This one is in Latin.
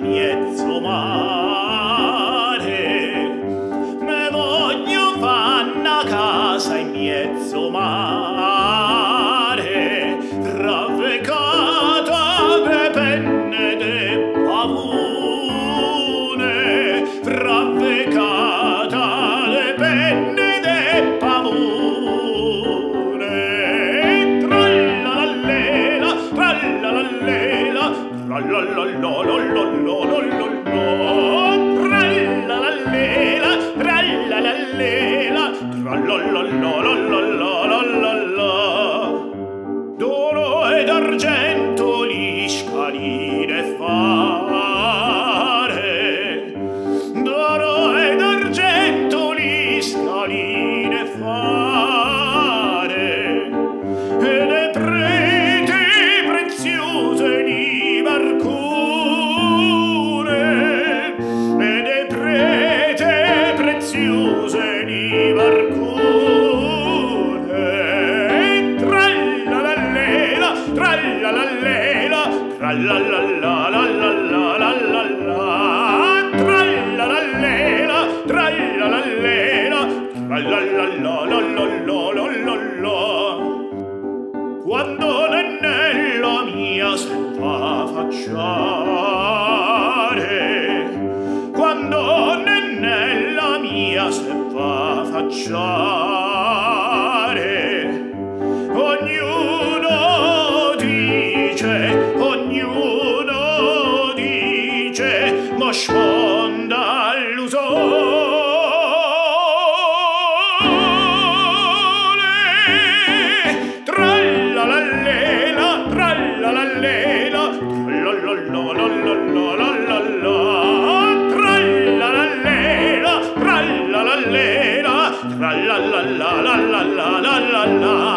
Mezzo mare, me voglio fanna casa in mezzo mare. lo lo lo lo lo lo lo tra la la lela tra la la lela tra lo lo lo lo lo lo lo lo lo. D'oro ed argento gli scaline fa. prete preziose di barcone tralla la lela tralla la lela la la la la la la la la tralla la la la la la la la la la quando l'annello mia senza faccia se fa facciare ognuno dice ognuno dice ma sfonda l'usore la la la la la la la la la la la la la la.